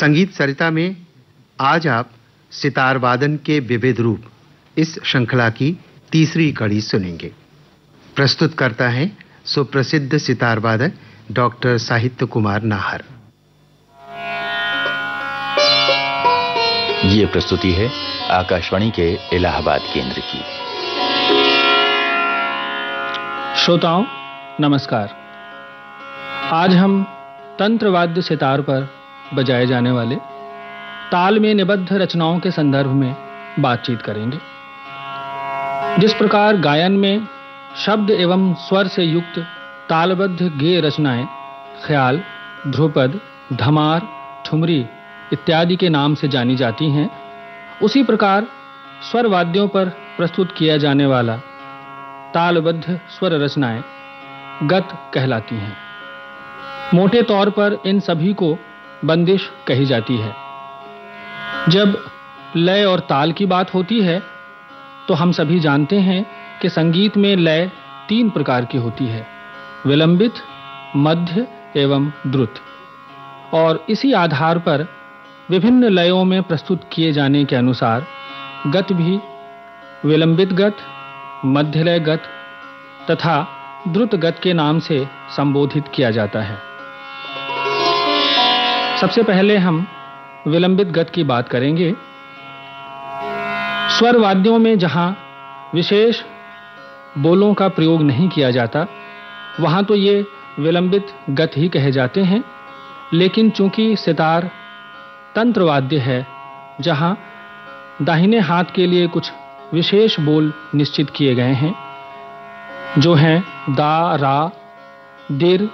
संगीत सरिता में आज आप सितार वादन के विविध रूप इस श्रृंखला की तीसरी कड़ी सुनेंगे। प्रस्तुत करता है सुप्रसिद्ध सितार वादक डॉक्टर साहित्य कुमार नाहर। ये प्रस्तुति है आकाशवाणी के इलाहाबाद केंद्र की। श्रोताओं नमस्कार। आज हम तंत्रवाद्य सितार पर बजाए जाने वाले ताल में निबद्ध रचनाओं के संदर्भ में बातचीत करेंगे, जिस प्रकार गायन में शब्द एवं स्वर से युक्त तालबद्ध गेय रचनाएँ, ख्याल, ध्रुपद, धमार, ठुमरी इत्यादि के नाम से जानी जाती हैं, उसी प्रकार स्वर वाद्यों पर प्रस्तुत किया जाने वाला तालबद्ध स्वर रचनाएँ गत कहलाती हैं। मोटे तौर पर इन सभी को बंदिश कही जाती है। जब लय और ताल की बात होती है तो हम सभी जानते हैं कि संगीत में लय तीन प्रकार की होती है, विलंबित, मध्य एवं द्रुत। और इसी आधार पर विभिन्न लयों में प्रस्तुत किए जाने के अनुसार गत भी विलंबित गत मध्यलय गत तथा द्रुत गत के नाम से संबोधित किया जाता है। सबसे पहले हम विलंबित गत की बात करेंगे। स्वर वाद्यों में जहाँ विशेष बोलों का प्रयोग नहीं किया जाता, वहाँ तो ये विलंबित गत ही कहे जाते हैं। लेकिन चूँकि सितार तंत्र वाद्य है, जहाँ दाहिने हाथ के लिए कुछ विशेष बोल निश्चित किए गए हैं, जो हैं दा, रा, दिर,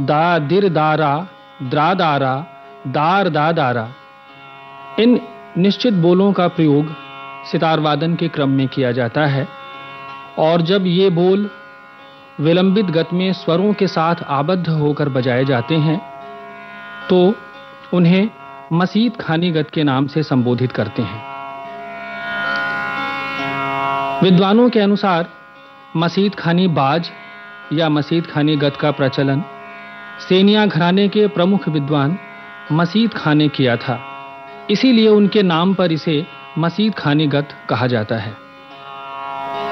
दा, दिर दारा द्रा दारा दार दा दारा। इन निश्चित बोलों का प्रयोग सितार वादन के क्रम में किया जाता है। और जब ये बोल विलंबित गत में स्वरों के साथ आबद्ध होकर बजाए जाते हैं तो उन्हें मसीद खानी गत के नाम से संबोधित करते हैं। विद्वानों के अनुसार मसीद खानी बाज या मसीद खानी गत का प्रचलन, सेनिया घराने के प्रमुख विद्वान मसीद खाने किया था। इसीलिए उनके नाम पर इसे मसीद खानीगत कहा जाता है।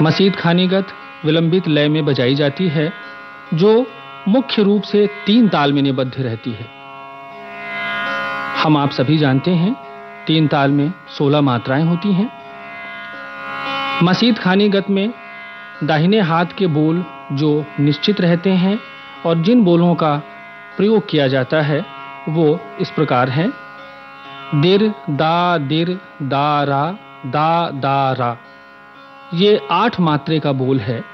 मसीद खानीगत विलंबित लय में बजाई जाती है, जो मुख्य रूप से तीन ताल में निबद्ध रहती है। हम आप सभी जानते हैं, तीन ताल में सोलह मात्राएँ होती हैं। मसीद खानीगत में दाहिने हाथ के बोल जो निश्चित रहते हैं और जिन बोलों का प्रयोग किया जाता है वो इस प्रकार हैं। दिर दा दिर दा रा, दा दा रा। ये आठ मात्रे का बोल है।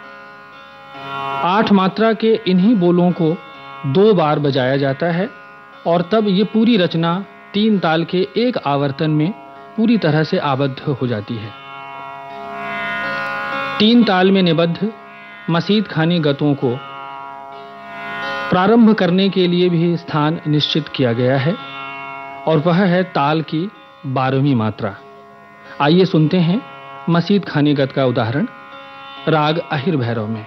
आठ मात्रा के इन्हीं बोलों को दो बार बजाया जाता है और तब ये पूरी रचना तीन ताल के एक आवर्तन में पूरी तरह से आबद्ध हो जाती है। तीन ताल में निबद्ध मसीद खानी गतों को प्रारंभ करने के लिए भी स्थान निश्चित किया गया है और वह है ताल की बारहवीं मात्रा। आइए सुनते हैं मसीद खानेगत का उदाहरण, राग अहिर भैरव में।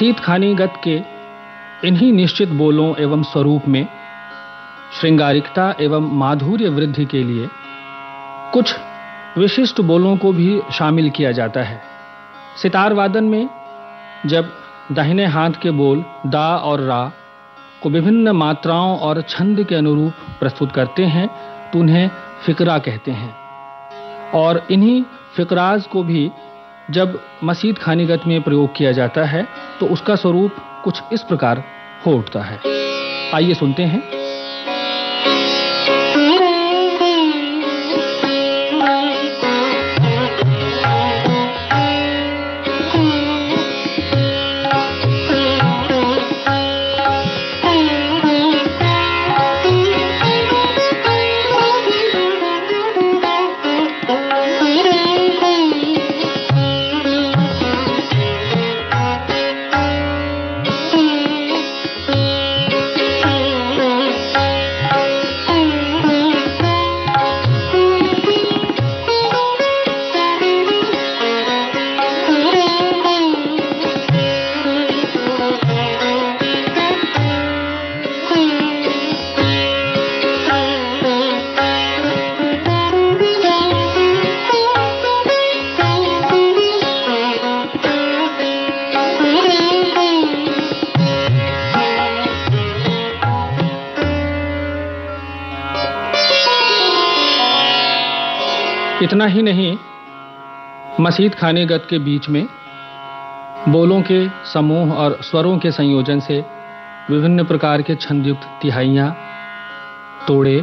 मसीद खानी गत के इन्हीं निश्चित बोलों एवं स्वरूप में श्रृंगारिकता एवं माधुर्य वृद्धि के लिए कुछ विशिष्ट बोलों को भी शामिल किया जाता है। सितार वादन में जब दाहिने हाथ के बोल दा और रा को विभिन्न मात्राओं और छंद के अनुरूप प्रस्तुत करते हैं तो उन्हें फिकरा कहते हैं। और इन्हीं फिकराज को भी जब मसीद खानीगत में प्रयोग किया जाता है तो उसका स्वरूप कुछ इस प्रकार हो उठता है। आइए सुनते हैं। इतना ही नहीं, मसीद खाने गत के बीच में बोलों के समूह और स्वरों के संयोजन से विभिन्न प्रकार के छंदयुक्त तिहाइयाँ, तोड़े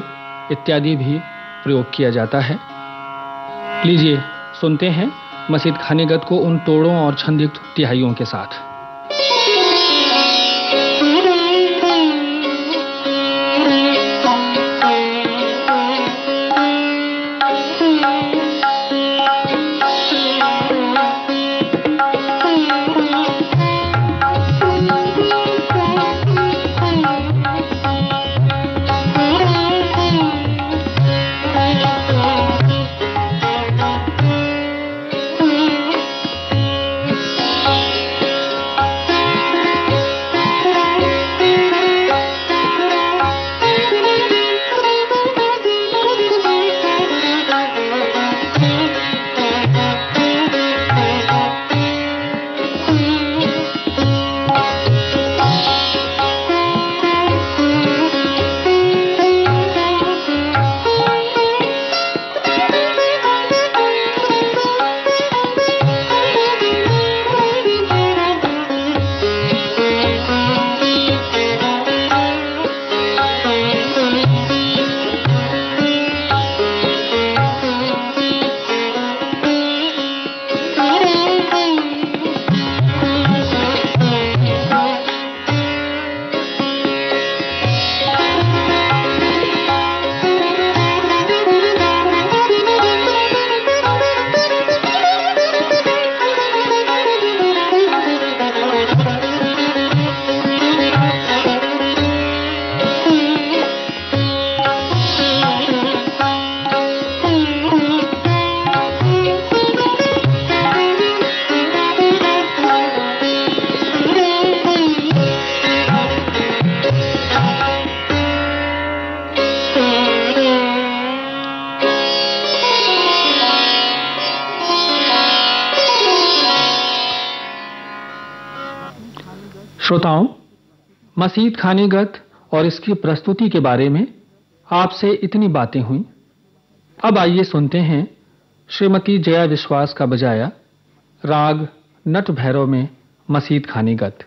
इत्यादि भी प्रयोग किया जाता है। लीजिए, सुनते हैं मसीद खानेगत को उन तोड़ों और छंदयुक्त तिहाइयों के साथ। श्रोताओं, मसीद खानीगत और इसकी प्रस्तुति के बारे में आपसे इतनी बातें हुई। अब आइए सुनते हैं श्रीमती जया विश्वास का बजाया, राग नट भैरव में मसीद खानीगत।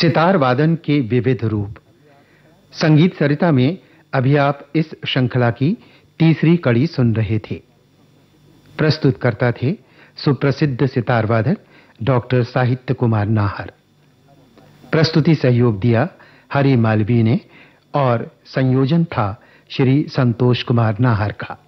सितार वादन के विविध रूप। संगीत सरिता में अभी आप इस श्रृंखला की तीसरी कड़ी सुन रहे थे। प्रस्तुत करता थे सुप्रसिद्ध सितार वादक डॉक्टर साहित्य कुमार नाहर। प्रस्तुति सहयोग दिया हरि मालवी ने और संयोजन था श्री संतोष कुमार नाहर का।